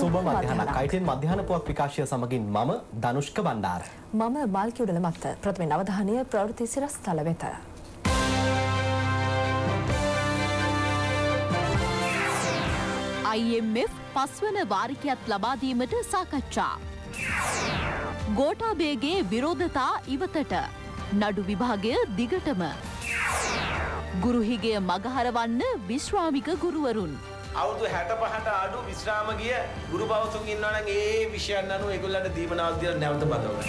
සුබ මධ්‍යහනක් අයිටෙන් මධ්‍යහන පුවක් විකාශය සමගින් මම ධනුෂ්ක බණ්ඩාර. මම මල්කියුඩල මත්ත ප්‍රථමෙන් අවධානය ප්‍රවෘත්ති සිරස් තල වෙත. IMF පස්වන වාරිකයත් ලබාදීමට සාකච්ඡා. ගෝටාබේගේ විරෝධතා ඉවතට නඩු විභාගය දිගටම. ගුරුහිගේ මගහරවන්න විශ්වාමික ගුරුවරුන්. අවුදු හැට පහට අඩු විශ්‍රාම ගිය ගුරු පවතුන් ඉන්නවනම් ඒ විෂයන් අනුව ඒගොල්ලන්ට දීමනාවක් දීලා නැවත බදවනවා.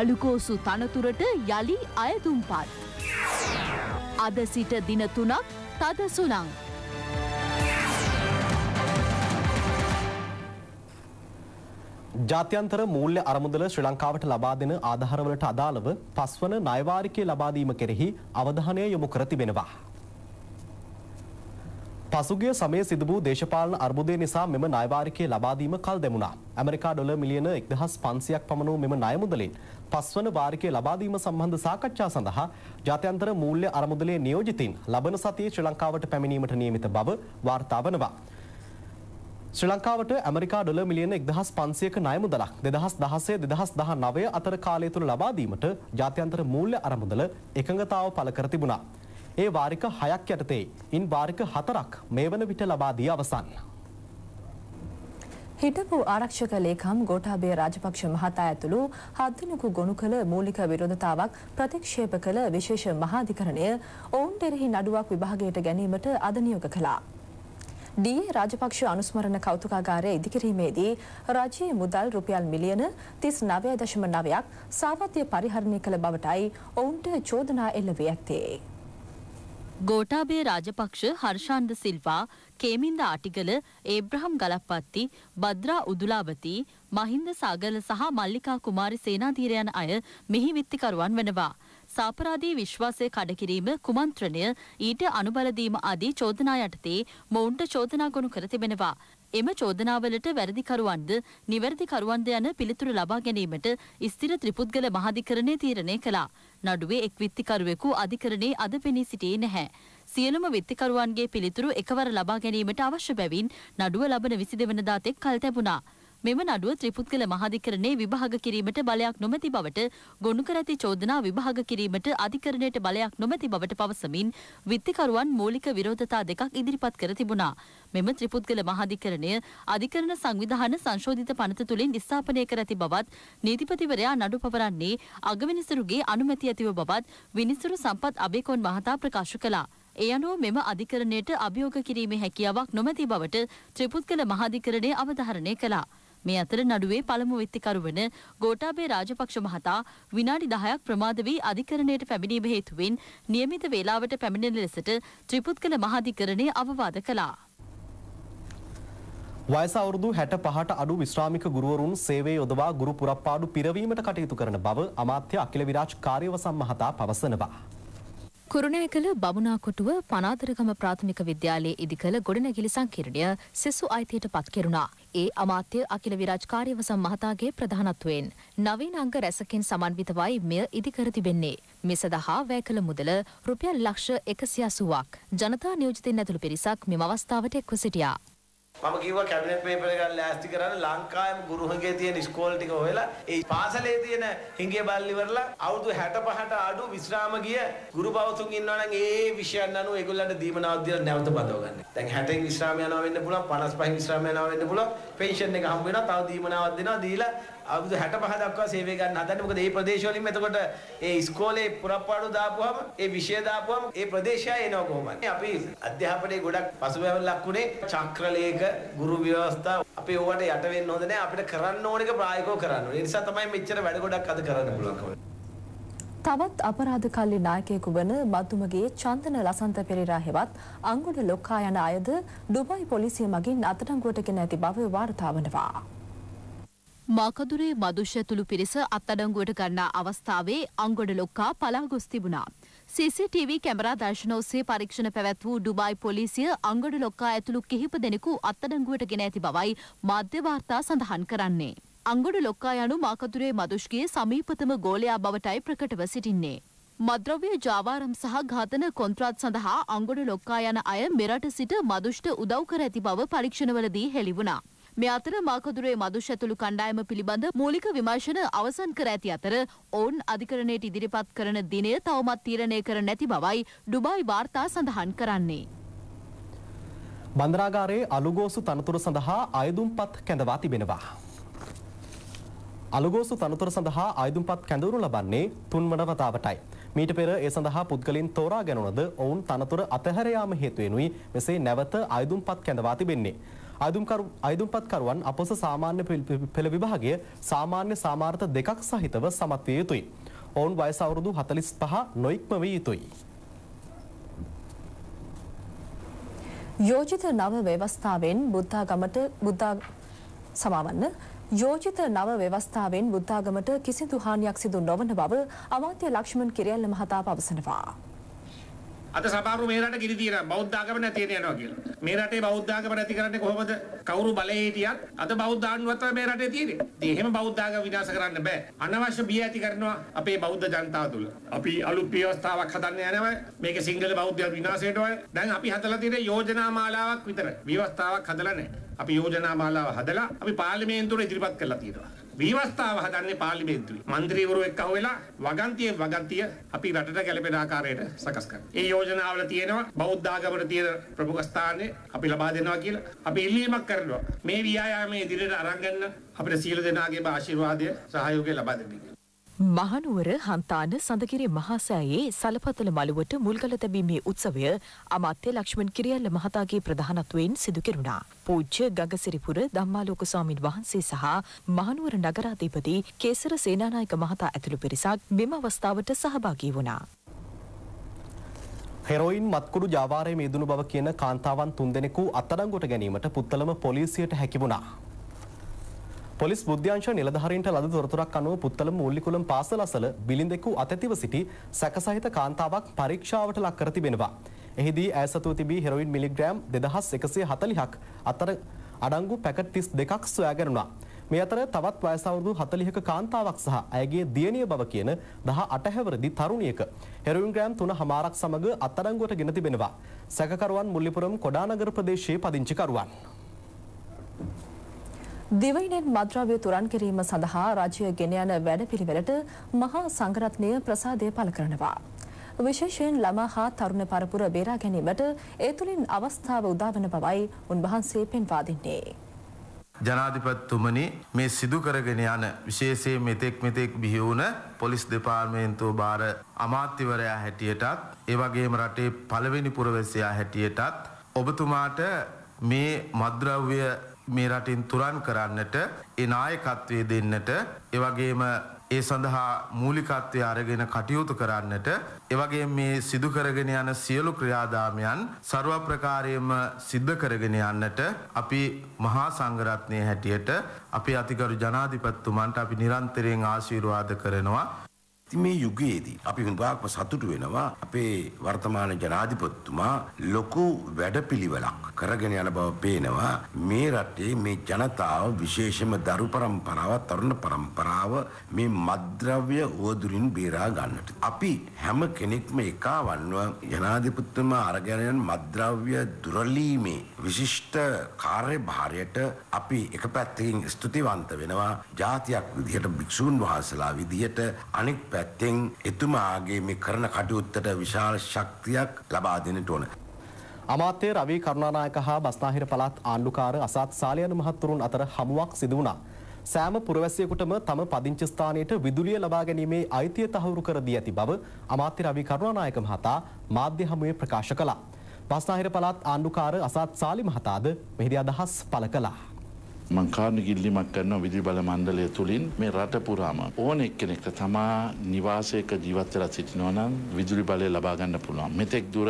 අලුකෝසු තනතුරට යළි අයතුම්පත්. අද සිට දින තුනක් තද සුළං. ජාත්‍යන්තර මූල්‍ය අරමුදල ශ්‍රී ලංකාවට ලබා දෙන ආධාරවලට අදාළව පස්වන ණයවාරිකය ලබා දීම කෙරෙහි අවධානය යොමු කර තිබෙනවා. පසුගිය සමයේ සිදු වූ දේශපාලන අර්බුදය නිසා මෙම ණයවාරිකය ලබා දීම කල් දැමුණා. ඇමරිකා ඩොලර් මිලියන 1500ක් පමණ වූ මෙම ණය මුදලින් පස්වන වාරිකය ලබා දීම සම්බන්ධ සාකච්ඡා සඳහා ජාත්‍යන්තර මූල්‍ය අරමුදලේ නියෝජිතින් ලබන සතියේ ශ්‍රී ලංකාවට පැමිණීමට නියමිත බව වාර්තා වනවා. ශ්‍රී ලංකාවට ඇමරිකා ඩොල මිලියන එක්දහස් පන්සියක ණය මුදලක් දෙදහස් දහසේ දෙදහස් දහ නවය අතර කාලය තුළ ලබා දීමට ජාත්‍යන්තර මූල්‍ය අරමුදල එකඟතාව පළ කර තිබුණා. ඒ වාරික හයක් යටතේ ඉන් වාරික හතරක් මේ වන විට ලබා දී අවසන්. හිටපු ආරක්ෂක ලේකම් ගෝඨාභය රාජපක්ෂ මහතා ඇතුළු හත්දිනකු ගොනු කළ මූලික විරෝධතාවක් ප්‍රතික්ෂේප කළ විශේෂ මහාධිකරණය ඔවුන් කෙරෙහි නඩුවක් විභාගයට ගැනීමට අද නියෝග කළා. ඩී රාජපක්ෂ අනුස්මරණ කෞතුකාගාරය ඉදිකිරීමේදී රජයේ මුදල් රුපියල් මිලියන තිස් නවය දශම නවයක් සාවත්‍ය පරිහරණය කළ බවටයි ඔවුන්ට චෝදනා එල්ල වී ඇත්තේ. ගෝටාබේ රාජපක්ෂ හර්ෂාන්ද සිල්වා කේමින්ද ආටිගල ඒබ්‍රහම් ගලප්පත්ති බද්‍රා උදුලාවති මහින්ද සාගල සහ මල්ලිකා කුමාරි සේනාධීරයන් අය මෙහි විත්තිකරුවන් වනවා. සාපරාධී විශ්වාසය කඩකිරීම කුමන්ත්‍රණය ඊට අනුබලදීම ආදී චෝදනා යටතේ මොවුන්ට චෝදනා ගොනු කර තිබෙනවා. එම චෝදනාවලට වැරදිකරුවන්ද නිවැරදිකරුවන්ද යන පිළිතුරු ලබා ගැනීමට ස්ථිර ත්‍රිපුද්ගල මහාධිකරණය තීරණය කළා. නඩුවේ එක් විත්තිකරුවෙකු අධිකරණයේ අද පෙනී සිටියේ නැහැ. සියලුම විත්තිකරුවන්ගේ පිළිතුරු එකවර ලබා ගැනීමට අවශ්‍ය බැවින් නඩුව ලබන විසි දෙවනදා තෙක් කල් තැබුණා. මෙම නඩුව ත්‍රිපුද්ගල මහාධිකරණයේ විභාග කිරීමට බලයක් නොමැති බවට ගොනු කර ඇති චෝදනා විභාග කිරීමට අධිකරණයට බලයක් නොමැති බවට පවසමින් විත්තිකරුවන් මූලික විරෝධතා දෙකක් ඉදිරිපත් කර තිබුණා. මෙම ත්‍රිපුද්ගල මහාධිකරණය අධිකරණ සංවිධාන සංශෝධිත පනත තුළින් ස්ථාපනය කර ඇති බවත් නීතිපතිවරයා නඩු පවරන්නේ අගවිනිසුරුගේ අනුමැති ඇතිව බවත් විනිසුරු සම්පත් අබේකොන් මහතා ප්‍රකාශ කළා. ඒ අනුව මෙම අධිකරණයට අභියෝග කිරීමේ හැකියාවක් නොමැති බවට ත්‍රිපුද්ගල මහාධිකරණය අවධාරණය කළා. මේ අතර නඩුවේ පළමු විත්තිකරු වන ගෝඨාභය රාජපක්ෂ මහතා විනාඩි 10ක් ප්‍රමාද වී අධිකරණයට පැමිණීම හේතුවෙන් නියමිත වේලාවට පැමිණෙන ලෙසට ත්‍රිපුද්ගල මහාධිකරණය අවවාද කළා. වයස අවුරුදු හැට පහට අඩු විශ්‍රාමික ගුරුවරුන් සේවය යොදවා ගුරු පුරප්පාඩු පිරවීමට කටයුතු කරන බව අමාත්‍ය අකිල විරාජ් කාර්යවසම් මහතා පවසනවා. කුරුණෑකල බමුණාකොටුව පනාදරගම ප්‍රාථමික විද්‍යාලයේ ඉදිකළ ගොඩනැගිලි සංකීර්ණය සෙසු අයිතියට පත් කෙරුණා. ඒ අමාත්‍ය අකිල විරාජ් කාර්යවසම් මහතාගේ ප්‍රධානත්වයෙන් නවීන අංග රැසකින් සමන්විතවයි මෙය ඉදිකර තිබෙන්නේ. මේ සඳහා වැය කළ මුදල රුපියල් ලක්ෂ එකසිය අසුවක්. ජනතා නියෝජිතින් ඇතුළු පිරිසක් මෙම අවස්ථාවට එක්ව සිටියා. මම කිව්වා කැබිනට් පේපර් එක ලෑස්ති කරන්න ලංකාවේම ගුරු හිඟේ තියෙන ඉස්කෝල ටික හොයලා ඒ පාසලේ තියෙන හිඟේ බල්ලි වරලා අවුරුදු 65ට අඩු විශ්‍රාම ගිය ගුරු පවතුන් ඉන්නවා නම් ඒ විෂයන් අනුව ඒගොල්ලන්ට දීමනාවක් දීලා නැවත බදව ගන්න. දැන් 60න් විශ්‍රාම යනවා වෙන්න පුළුවන් 55න් විශ්‍රාම යනවා වෙන්න පුළුවන් පෙන්ෂන් එක හම්බ වෙනවා තව දීමනාවක් දෙනවා දීලා අවුරුදු 65 දක්වා සේවය ගන්න හදන්නේ. මොකද මේ ප්‍රදේශ වලින් එතකොට ඒ ඉස්කෝලේ පුරප්පාඩු දාපුවම ඒ විෂය දාපුවම ඒ ප්‍රදේශය එනවා කොහොමද? අපි අධ්‍යාපනයේ ගොඩක් පසුබෑමට ලක්ුණේ චක්‍රලේඛ ගුරු ව්‍යවස්ථා. අපි ඕවට යට වෙන්න හොඳ නැහැ අපිට කරන්න ඕන එක ප්‍රායෝගිකව කරන්න ඕනේ. ඒ නිසා තමයි මෙච්චර වැඩ ගොඩක් අද කරන්න පුළුවන්කම තවත් අපරාධ කල්ලි නායකයෙකු වන මතුමගේ චන්දන ලසන්ත පෙරේරා හෙවත් අංගොඩ ලොක්කා යන අයද ඩුබයි පොලිසිය මගින් අත්අඩංගුවට ගෙන ඇති බව වාර්තා වනවා. මාකදුරේ මදුෂ තුළු පිරිස අත්අඩංගුවට ගන්නා අවස්ථාවේ අංගොඩ ලොක්කා පලා ගොස් තිබුණා. CCTV කැමරා දර්ශන ඔස්සේ පරීක්ෂණ පැවැත් වූ ඩුබායි පොලිසිය අංගොඩ ලොක්කා ඇතුළු කිහිප දෙනෙකු අත්අඩංගුවට ගෙන ඇති බවයි මාධ්‍ය වාර්තා සඳහන් කරන්නේ. අංගොඩ ලොක්කා යනු මාකදුරේ මදුෂ්ගේ සමීපතම ගෝලයා බවටයි ප්‍රකටව සිටින්නේ. මද්‍රව්‍ය ජාවාරම් සහ ඝාතන කොන්ත්‍රාත් සඳහා අංගොඩ ලොක්කා යන අය මෙරට සිට මදුෂ්ට උදව් කර ඇති බව පරීක්ෂණවලදී හෙළිවුණා. මේ අතර මාකදුරේ මදුෂ ඇතුළු කණ්ඩායම පිළිබඳ මූලික විමර්ශන අවසන් කර ඇති අතර ඔවුන් අධිකරණයට ඉදිරිපත් කරන දිනය තවමත් තීරණය කර නැති බවයි ඩුබායි වාර්තා සඳහන් කරන්නේ. බන්ධනාගාරයේ අලුගෝසු තනතුර සඳහා අයදුම්පත් කැඳවා තිබෙනවා. අලුගෝසු තනතුර සඳහා අයදුම්පත් කැඳවනු ලබන්නේ තුන්වන වතාවටයි. මීට පෙර ඒ සඳහා පුද්ගලින් තෝරා ගැනුණද ඔවුන් තනතුර අතහැර යාම හේතුවෙනුයි මෙසේ නැවත අයදුම්පත් කැඳවා තිබෙන්නේ. අයදුම්පත්කරුවන් අපොස සාමාන්‍ය පෙළ විභාගය සාමාන්‍ය සාමාර්ථ දෙකක් සහිතව සමත් විය යුතුයි. ඔවුන් වයස අවුරුදු 45 නොඉක්ම විය යුතුයි. යෝජිත නව ව්‍යවස්ථාවෙන් බුද්ධාගමට බුද්ධා සමාවන්න යෝජිත නව ව්‍යවස්ථාවෙන් බුද්ධාගමට කිසිදු හානියක් සිදු නොවන බව අමාත්‍ය ලක්ෂ්මන් කිරියල්ල මහතා පවසනවා. අද සමහරු මේ රට ගිනි තියන බෞද්ධ ආගම නැති වෙන යනවා කියලා. මේ රටේ බෞද්ධ ආගම නැති කරන්නේ කොහොමද? කවුරු බලේ හිටියත් අද බෞද්ධ ආණ්ඩුවක් තමයි මේ රටේ තියෙන්නේ. ඉතින් එහෙම බෞද්ධ ආගම විනාශ කරන්න බෑ. අනවශ්‍ය බිය ඇති කරනවා අපේ බෞද්ධ ජනතාව තුළ. අපි අලුත් ව්‍යවස්ථාවක් හදන්න යනවා. මේක සිංහල බෞද්ධ විනාශයට වය. දැන් අපි හදලා තියෙන යෝජනා මාලාවක් විතර. ව්‍යවස්ථාවක් හදලා නැහැ. අපි යෝජනා මාලාව හදලා අපි පාර්ලිමේන්තුවට ඉදිරිපත් කරලා තියෙනවා. විවස්ථාව හදන්නේ පාර්ලිමේන්තුවේ. මන්ත්‍රීවරු එක්ක අහුවෙලා වගන්තිය වගන්තිය අපි රටට ගැලපෙන ආකාරයට සකස් කරනවා. ඒ යෝජනාවල තියෙනවා බෞද්ධ ආගමට තියෙන ප්‍රමුඛ ස්ථානය අපි ලබා දෙනවා කියලා අපි ඉල්ලීමක් කරනවා. මේ ව්‍යායාමයේ ඉදිරියට අරන් යන්න අපිට සියලු දෙනාගේම ආශිර්වාදය සහයෝගය ලබා දෙන්න. මහනුවර හන්තාන සඳකිරි මහසෑයේ සලපතල මළුවට මුල්ගල තැබීමේ උත්සවය අමාත්‍ය ලක්ෂ්මන් කිරියල්ල මහතාගේ ප්‍රධානත්වයෙන් සිදු කෙරුණා. පූජ්‍ය ගගසිරිපුර ධම්මාලෝක ස්වාමින් වහන්සේ සහ මහනුවර නගරාධිපති කේසර සේනානායක මහතා ඇතුළු පිරිසක් මෙම අවස්ථාවට සහභාගී වුණා. හෙරොයින් මත්කුඩු ජාවාරයේ මිදුණු බව කියන කාන්තාවන් තුන්දෙනෙකු අත්අඩංගුවට ගැනීමට පුත්තලම පොලිසියට හැකි වුණා. පොලිස් බුද්ධ්‍යංශ නිලධහරින්ට ලද තොරතුරක් අනුව පුත්තල මූල්ලිකුලම් පාසල අසල බිලිඳෙකු අතැතිව සිටි සැකසහිත කාන්තාවක් පරීක්ෂාවට ලක් කර තිබෙනවා. එහිදී ඇසතුව තිබී හෙරොයින් මිලිග්‍රෑම් දෙදහස් එකසේ හතලිහක් අතර අඩංගු පැකට් තිස් දෙකක් සොයාගැනුණා. මේ අතර තවත් වයසවුරුදු හතලිහක කාන්තාවක් සහ ඇගේ දියණිය බව කියන දහ අටහැවරදි තරුණියක හෙරොයින් ග්‍රෑම් තුන හමාරක් සමග අත්අඩංගුවට ගෙන තිබෙනවා. සැකකරුවන් මුල්ලිපුරම් කොඩානගර ප්‍රදේශයේ පදිංචිකරුවන්. දිවයිනෙන් මද්‍රව්‍ය තුරන් කිරීම සඳහා රජය ගෙන යන වැඩපිළිවෙලට මහා සංඝරත්නය ප්‍රසාදය පළ කරනවා. විශේෂයෙන් ළමා හා තරුණ පරපුර බේරා ගැනීමට ඒ තුළින් අවස්ථාව උදාවන බවයි උන්වහන්සේ පෙන්වා දෙන්නේ. ජනාධිපත්තුමනි මේ සිදු කරගෙන යන විශේෂයෙන් මෙතෙක් මෙතෙක් බිහිවුණ පොලිස් දෙපාර්මේන්තුව භාර අමාත්‍යවරයා හැටියටත් ඒ වගේම රටේ පළවෙනි පුරවැසියා හැටියටත් ඔබතුමාට මේ මද්‍රව්‍ය මේ රටින් තුරන් කරන්නට ඒ නායකත්වය දෙන්නට එවගේම ඒ සඳහා මූලිකත්වය අරගෙන කටයුතු කරන්නට එවගේ මේ සිදු කරගෙන යන සියලු ක්‍රියාදාමයන් ਸਰව ප්‍රකාරයෙන්ම සිද්ධ කරගෙන යන්නට අපි මහා සංඝරත්නය හැටියට අපි අතිගරු ජනාධිපතිතුමන්ට අපි නිරන්තරයෙන් ආශිර්වාද කරනවා. ඉතින් මේ යුගයේදී අපි හුඟක්ම සතුටු වෙනවා අපේ වර්තමාන ජනාධිපතිතුමා ලොකු වැඩපිළිවෙලක් කරගෙන යන බව පේනවා. මේ රටේ මේ ජනතාව විශේෂම දරු પરම්පරාව තරුණ પરම්පරාව මේ මද්ද්‍රව්‍ය ඕදුරින් බේරා ගන්නට. අපි හැම කෙනෙක්ම එකවන්ව ජනාධිපතිතුමා අරගෙන යන මද්ද්‍රව්‍ය දුරලීමේ විශිෂ්ට කාර්යභාරයට අපි එක පැත්තකින් ස්තුතිවන්ත වෙනවා. ජාතියක් විදිහට භික්ෂූන් වහන්සේලා විදිහට අනෙක් පැත්තෙන් එතුමාගේ මේ කරන කටයුත්තට විශාල ශක්තියක් ලබා දෙන්නට ඕන. අමාත්‍ය රවී කරුණානායක හා බස්නාහිර පළාත් ආණ්ඩුකාර අසත් සාලයන මහත්තුරුන් අතර හමුවක් සිදු වුණා. සෑම පුරවැසියෙකුටම තම පදිංචි ස්ථානයට විදුලිය ලබා ගැනීමේ අයිතිය තහවුරු කර දී ඇති බව අමාත්‍ය රවී කරුණානායක මහතා මාධ්‍ය හමුවේ ප්‍රකාශ කළා. බස්නාහිර පළාත් ආණ්ඩුකාර අසත් සාලි මහතාද මෙහිදී අදහස් පළ කළා. මං කාරණ ගිල්ලිමක් කරන විදි බල මණ්ඩලය තුළින් මේ රට පුරාම ඕන එක්කෙනෙක්ට තමා නිවාසයක ජීවත්වෙලා සිටිනවා නම් විදුලි බලය ලබාගන්න පුළුවන්. මෙතෙක් දුර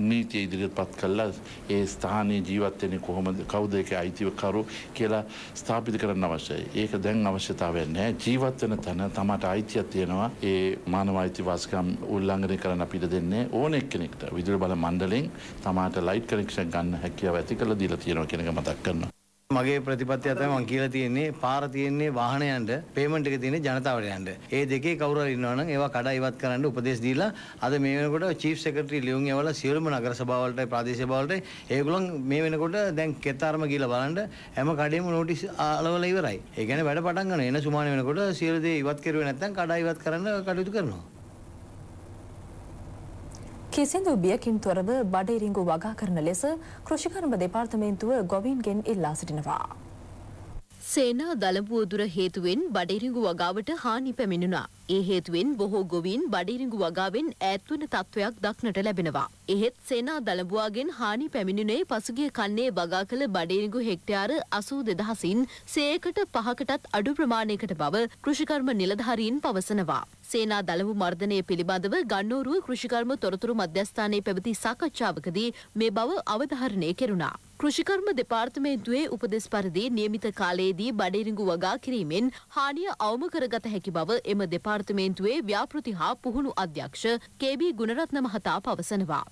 නීතිය ඉදිරියට පත් කල්ලා ඒ ස්ථානයේ ජීවත්වයන කොහොමද කවුද එක අයිතිවකරු කියලා ස්ථාපිත කරන්න අවශ්‍යයි. ඒක දැන් අවශ්‍යතාවය නෑ ජීවත්වන තැන තමට අයිතියක් තියෙනවා ඒ මානව අයිතිවාස්කම් උල්ලංඝනය කරන්න අපිට දෙන්නේ ඕන එක්කෙනෙක්ට විදුලි බල මණ්ඩලෙන් තමාට ලයිට් කනෙක්ෂන් ගන්න හැකියාව ඇති කළ දීලා තියෙනවා කෙනක මතක් කරනවා. මගේ ප්‍රතිපත්තිය තමයි මම කියලා තියෙන්නේ පාර තියෙන්නේ වාහනයන්ට පේමන්ට් එක තියෙන්නේ ජනතාවට යන්න. ඒ දෙකේ කවුරු හරි ඉන්නවා නම් ඒවා කඩා ඉවත් කරන්න උපදෙස් දීලා අද මේ වෙනකොට චීෆ් සෙක්‍රටරි ලියුම් යවලා සියලුම නගර සභාවලට ප්‍රාදේශීය සභාවලට ඒගොල්ලන් මේ වෙනකොට දැන් කෙතරම ගිහලා බලන්න හැම කඩේම නෝටිස් අලවලා ඉවරයි. ඒ කියන්නේ වැඩ පටන් ගන්න එන සුමාන වෙනකොට සියලු දේ ඉවත් කරුවේ නැත්නම් කඩා ඉවත් කරන්න කටයුතු කරනවා. කිසිදු බියකින් තොරව බඩඉරිංගු වගා කරන ලෙස කෘෂිකර්ම දෙපාර්තමේන්තුව ගොවීන්ගෙන් ඉල්ලා සිටිනවා. සේනා දළඹුවදුර හේතුවෙන් බඩිරිඟු වගාවට හානි පැමිණුණා. ඒ හේතුවෙන් බොහෝ ගොවීන් බඩිරිඟු වගාවෙන් ඈත්වන තත්ත්වයක් දක්නට ලැබෙනවා. එහෙත් සේනා දළඹුවාගෙන් හානි පැමිණුණේ පසුගිය කන්නේ වගා කළ බඩිරිඟු හෙක්ටයාර අසූ දෙදහසින් සේකට පහකටත් අඩු ප්‍රමාණයකට බව කෘෂිකර්ම නිලධාරීන් පවසනවා. සේනා දළඹු මර්ධනය පිළිබඳව ගන්නෝරුව කෘෂිකර්ම තොරතුරු මධ්‍යස්ථානයේ පැවති සාකච්ඡාවකදී මේ බව අවධාරණය කෙරුණා. කෘෂිකර්ම දෙපාර්තමේන්තුවේ උපදෙස් පරිදි නියමිත කාලයේදී බඩිරිඟු වගා කිරීමෙන් හානිය අවම කරගත හැකි බව එම දෙපාර්තමේන්තුවේ ව්‍යාපෘති හා පුහුණු අධ්‍යක්ෂ කේබී ගුණරත්න මහතා පවසනවා.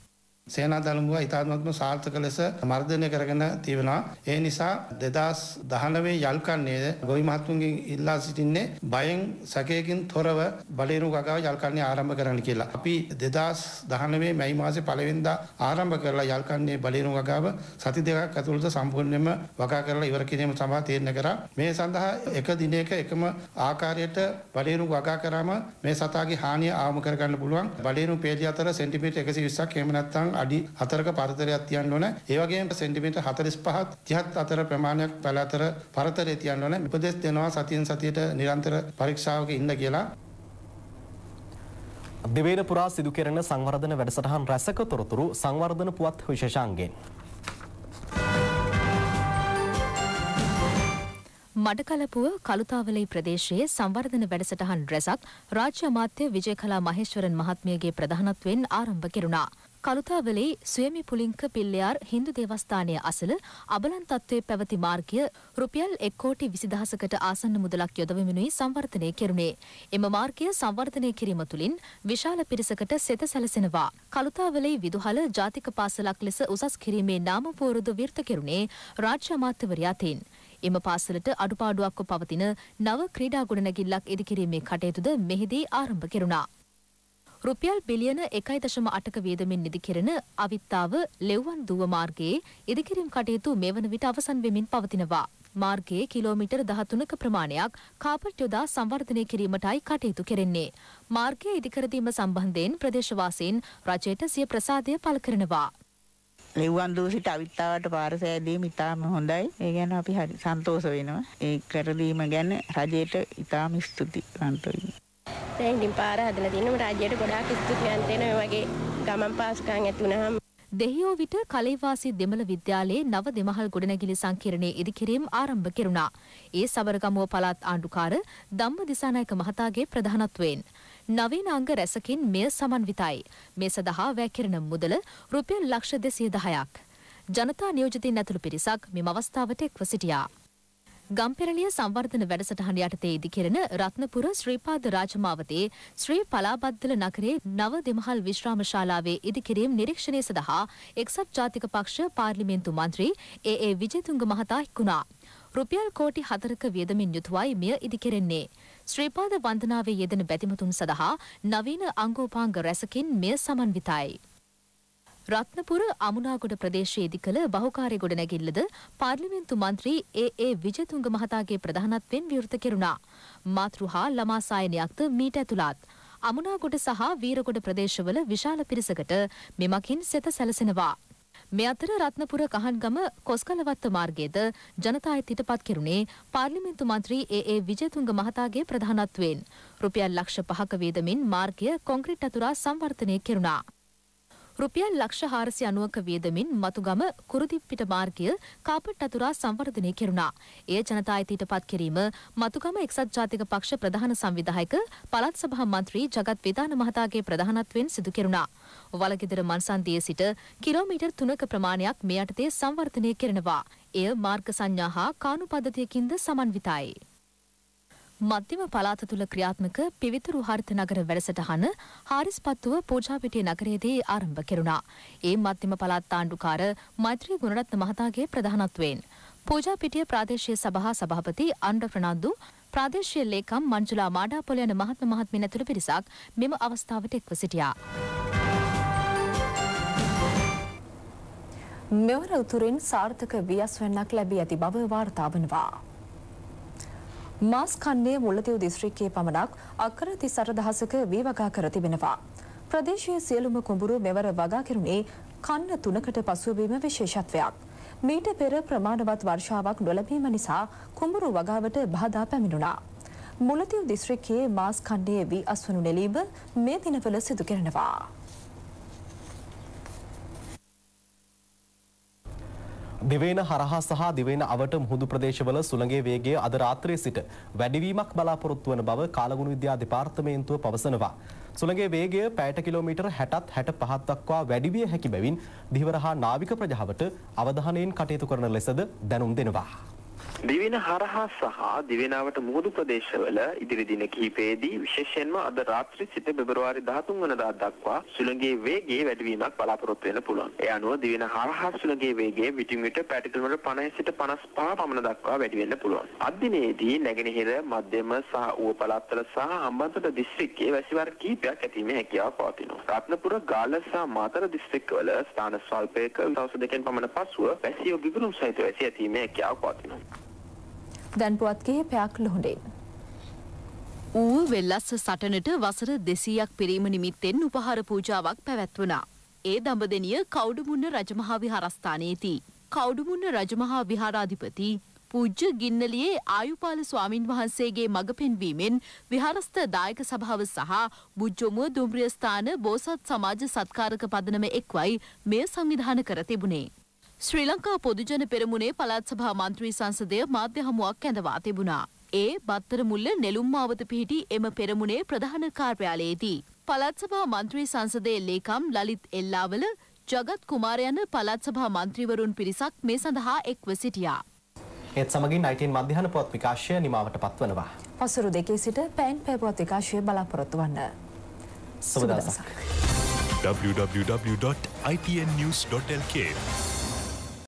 සේනා දළඹුව ඉතාමත්ම සාර්ථක ලෙස මර්ධනය කරගෙන තිබෙනවා. ඒ නිසා දෙදස් දහනවේ යල්කන්නේද ගොවි මහත්තුන්ගේ ඉල්ලා සිටින්නේ බයෙන් සැකයකින් තොරව බලේරු ගගාව යල්කන්නේ ආරම්භ කරන්න කියලා. අපි දෙදස් දහනවේ මැයි මාසේ පළවෙනිදා ආරම්භ කරලා යල්කන්නේ බලේරු ගගාව සති දෙකක් ඇතුළත සම්පූර්ණයෙන්ම වගා කරලා ඉවර කිරීම සඳහා තීරණය කරා. මේ සඳහා එක දිනයක එකම ආකාරයට බලේරු වගා කරාම මේ සතාගේ හානිය ආවම කරගන්න පුළුවන්. බලේරු පේලිය අතර සෙන්ටිමීටර් 120ක් එහෙම නැත්නම් අඩි හතරක පරතරයක් තියන්න ඕන. ඒ වගේම සෙන්ටිමීටර් 45ක් 30ක් අතර ප්‍රමාණයක් පැල අතර පරතරය තියන්න ඕන. උපදෙස් දෙනවා සතියෙන් සතියට නිරන්තර පරීක්ෂාවක ඉන්න කියලා. දිවයින පුරා සිදු කෙරෙන සංවර්ධන වැඩසටහන් රැසක තොරතුරු සංවර්ධන පුවත් විශේෂාංගෙන්. මඩකලපුව කළුතාවලයි ප්‍රදේශයේ සංවර්ධන වැඩසටහන් රැසක් රාජ්‍ය අමාත්‍ය විජයකලා මහේශ්වරන් මහත්මියගේ ප්‍රධානත්වයෙන් ආරම්භ කෙරුණා. කළුතාවලේ සුවමි පුලිංක පිල්ලයාර් හින්දු දේවස්ථානය අසල අබලන් තත්ත්වයේ පැවති මාර්ගය රුපියල් එක් කෝටි විසිදහසකට ආසන්න මුදලක් යොදවමිනුයි සංවර්ධනය කෙරුණේ. එම මාර්ගය සංවර්ධනය කිරීම තුළින් විශාල පිරිසකට සෙත සැලසෙනවා. කළුතාවලේ විදුහල ජාතික පාසලක් ලෙස උසස් කිරීමේ නාම පුවරුදු විර්ත කෙරුණේ රාජ්‍ය අමාත්‍යවරයාතෙන්. එම පාසලට අඩුපාඩුවක්ව පවතින නව ක්‍රීඩා ගොඩනැගිල්ලක් ඉදිකිරීමේ කටයුතුද මෙහිදී ආරම්භ කෙරුණා. රුපියල් බිලියන එකයි දශම අටක වියදමින් ඉදිකෙරෙන අවිත්තාව ලෙව්වන් දුව මාර්ගයේ ඉදිකිරීම් කටයුතු මේ වන විට අවසන් වෙමින් පවතිනවා. මාර්ගයේ කිලෝමීටර් දහතුනක ප්‍රමාණයක් කාපට් යොදා සංවර්ධනය කිරීමටයි කටයුතු කෙරෙන්නේ. මාර්ගය ඉදිකරදීම සම්බන්ධයෙන් ප්‍රදේශවාසීන් රජයට සිය ප්‍රසාදය පළ කරනවා. ලෙව්වන් දූ සිට අවිත්තාවට පාර සෑදීම ඉතාම හොඳයි. ඒ ගැන අපි හරි සන්තෝෂ වෙනවා. ඒ කරදීම ගැන රජයට ඉතාම ස්තුති වන්තයි. දැන් ඉතින් පාර හදලා තිනම රජයට ගොඩාක් ස්තුතිවන්ත වෙනවා මේ වගේ ගමන් පාස්කම් ඇති වුණාම. දෙහියෝ විට කලේවාසී දෙමළ විද්‍යාලයේ නව දෙමහල් ගොඩනැගිලි සංකීර්ණයේ ඉදිකිරීම ආරම්භ කෙරුණා. ඒ සබරගමුව පළාත් ආණ්ඩුකාර ධම්ම දිසානායක මහතාගේ ප්‍රධානත්වයෙන්. නවීන අංග රැසකින් මෙය සමන්විතයි. මේ සඳහා වැෑකිරෙන මුදල රුපියල් ලක්ෂ දෙසිය දහයක්. ජනතා නියෝජිතින් ඇතුළු පිරිසක් මෙම අවස්ථාවට එක්ව සිටියා. ගම්පෙරලිය සංවර්ධන වැඩසටහන යටතේ ඉදිකෙරෙන රත්නපුර ශ්‍රීපාද රාජමාවතේ ශ්‍රී පලාබද්දල නගරේ නව දෙමහල් විශ්‍රාම ශාලාවේ ඉදිකිරීම් නිරීක්ෂණය සඳහා එක්සත් ජාතික පක්ෂ පාර්ලිමේන්තු මන්ත්‍රී ඒ ඒ විජයතුංග මහතා එක්වුණා. රුපියල් කෝටි හතරක වියදමින් යුතුවයි මෙය ඉදිකෙරෙන්නේ. ශ්‍රීපාද වන්දනාවේ යෙදෙන බැතිමතුන් සඳහා නවීන අංගෝපාංග රැසකින් මෙය සමන්විතයි. රත්නපුර අමුණාගොඩ ප්‍රදේශයේදි කළ බහුකාර්ය ගොඩනැගිල්ලද පාර්ලිමේන්තු මන්ත්‍රී ඒ ඒ විජයතුංග මහතාගේ ප්‍රධානත්වයෙන් විවෘත කෙරුණා. මාතෘ හා ළමා සායනයක්ද මීට ඇතුළත්. අමුණාගොඩ සහ වීරගොඩ ප්‍රදේශවල විශාල පිරිසකට මෙමකින් සෙත සැලසෙනවා. මේ අතර රත්නපුර කහන්ගම කොස්කලවත්ත මාර්ගයේද ජනතා හිතපත් කෙරුණේ පාර්ලිමේන්තු මන්ත්‍රී ඒ ඒ විජයතුංග මහතාගේ ප්‍රධානත්වයෙන් රුපියල් ලක්ෂ පහක වේදමින් මාර්ගය කොන්ක්‍රීට් අතුරා සංවර්ධනය කෙරුණා. රුපියල් ලක්ෂ හාරසි අනුවක වියදමින් මතුගම කුරුදිප්පිට මාර්ගය කාපට් අතුරා සංවර්ධනය කෙරුණා. එය ජනතා අයිතීට පත් කිරීම මතුගම එක්සත් ජාතික පක්ෂ ප්‍රධාන සංවිධායක පළාත් සභා මන්ත්‍රී ජගත් විතාන මහතාගේ ප්‍රධානත්වයෙන් සිදු කෙරුණා. වලගෙදර මන්සන්දියේ සිට කිලෝමීටර් තුනක ප්‍රමාණයක් මේ යටතේ සංවර්ධනය කෙරෙනවා. එය මාර්ග සංඥා හා කානු පද්ධතියකින්ද සමන්විතයි. මධ්‍යම පලාත තුළ ක්‍රියාත්මක පිවිතුරු හරිත නගර වැඩසටහන හාරිස්පත්තුව පූජාපිටිය නගරයේදී ආරම්භ කෙරුණා. ඒ මධ්‍යම පලාත් ආණ්ඩුකාර මෛත්‍රී ගුණරත්න මහතාගේ ප්‍රධානත්වයෙන්. පූජාපිටිය ප්‍රාදේශීය සභා සභාපති අන්ඩ ප්‍රනාන්දු ප්‍රාදේශීය ලේකම් මංජුලා මාඩාපොල යන මහත්ම මහත්මින් ඇතුළු පිරිසක් මෙම අවස්ථාවට එක්ව සිටියා. මෙවර උතුරින් සාර්ථක වියස්වන්නක් ලැබී ඇති බව වාර්තා වනවා. මාස් කන්නේ මුල්ලතිව් දිස්ත්‍රික්කයේ පමණක් අක්කර තිස් අටදහසක වී වගා කර තිබෙනවා. ප්‍රදේශයේ සියලුම කුඹුරු මෙවර වගා කෙරුණේ කන්න තුනකට පසුවීම විශේෂත්වයක්. මීට පෙර ප්‍රමාණවත් වර්ෂාවක් නොලැබීම නිසා කුඹුරු වගාවට බාධා පැමිණුණා. මුලතිව් දිස්ත්‍රික්කයේ මාස් කණ්ඩයේ වී අස්වනු නෙලීම මේ දිනවල සිදු කරනවා. දිවයින හරහා සහ දිවයින අවට මුහුදු ප්‍රදේශවල සුළඟේ වේගය අද රාත්‍රියේ සිට වැඩිවීමක් බලාපොරොත්තු වන බව කාලගුණ විද්‍යා දෙපාර්තමේන්තුව පවසනවා. සුළඟේ වේගය පැයට කිලෝමීටර් 60ත් 65ක් දක්වා වැඩි විය හැකි බැවින් දිවර හා නාවික ප්‍රජාවට අවධානයෙන් කටයුතු කරන ලෙසද දැනුම් දෙනවා. දිවෙන හරහා සහ දිවෙනාවට මුහුදු ප්‍රදේශවල ඉදිරි දින කිහිපයේදී විශේෂයෙන්ම අද රාත්‍රී සිට පෙබරවාරි 13 වනදා දක්වා සුළඟේ වේගයේ වැඩිවීමක් බලාපොරොත්තු වෙන්න පුළුවන්. ඒ අනුව දිවෙන හරහා සුළඟේ වේගය විටින් විට පැයට කිලෝමීටර් 50 සිට 55 පමණ දක්වා වැඩි වෙන්න පුළුවන්. අද දිනේදී නැගෙනහිර මධ්‍යම සහ ඌව පළාත්වල සහ හම්බන්තොට දිස්ත්‍රික්කයේ වැසිවර කිහිපයක් ඇතිවීමේ හැකියාව පවතිනවා. රත්නපුර ගාල්ල සහ මාතර දිස්ත්‍රික්කවල ස්ථාන ස්වල්පයක දවස් දෙකෙන් පමණ පසුව වැසියෝ ගිගුරුම් සහිත වැසි ඇතිවීමේ හැකියාව පවතිනවා. දැන් පුවත් කිහිපයක් ලොහුඬෙන්. ඌ වෙල්ලස්ස සටනට වසර දෙසීයක් පිරීම නිමිත්තෙන් උපහාර පූජාවක් පැවැත්වුණා. ඒ දඹදෙනිය කෞඩුමුන්න රජමහා විහාරස්ථානයේදී. කෞඩුමුන්න රජමහා විහාරාධිපති පූජ්‍ය ගින්නලියේ ආයුපාල ස්වාමින් වහන්සේගේ මඟ පෙන්වීමෙන් විහාරස්ථ දායක සභාව සහ බුජ්ජොමුව දුම්රිය ස්ථාන බෝසත් සමාජ සත්කාරක පදනම එක්වයි මෙය සංවිධාන කර තිබුණේ. ශ්‍රී ලංකා පොදුජන පෙරමුණේ පළාත් සභා මන්ත්‍රී සංසදය මාධ්‍ය හමුවක් ඇඳවා තිබුණා. ඒ බත්තර මුල්ල නෙළුම්මාවත පිහිටි එම පෙරමුණේ ප්‍රධාන කාර්යාලයේදී. පළාත් සභා මන්ත්‍රී සංසදයේ ලේකම් ලලිත් එල්ලාවල ජගත් කුමාර යන පළාත් සභා මන්ත්‍රීවරුන් පිරිසක් මේ සඳහා එක්ව සිටියා. ඒත් සමගින් 19 මධ්‍යහන පුවත් විකාශය නිමාවට පත්වනවා. පසුරු දෙකේ සිට පැන් පැපුවත් විකාශය බලාපොරොත්තු වන්න. සුබ දවසක්. www.itnnews.lk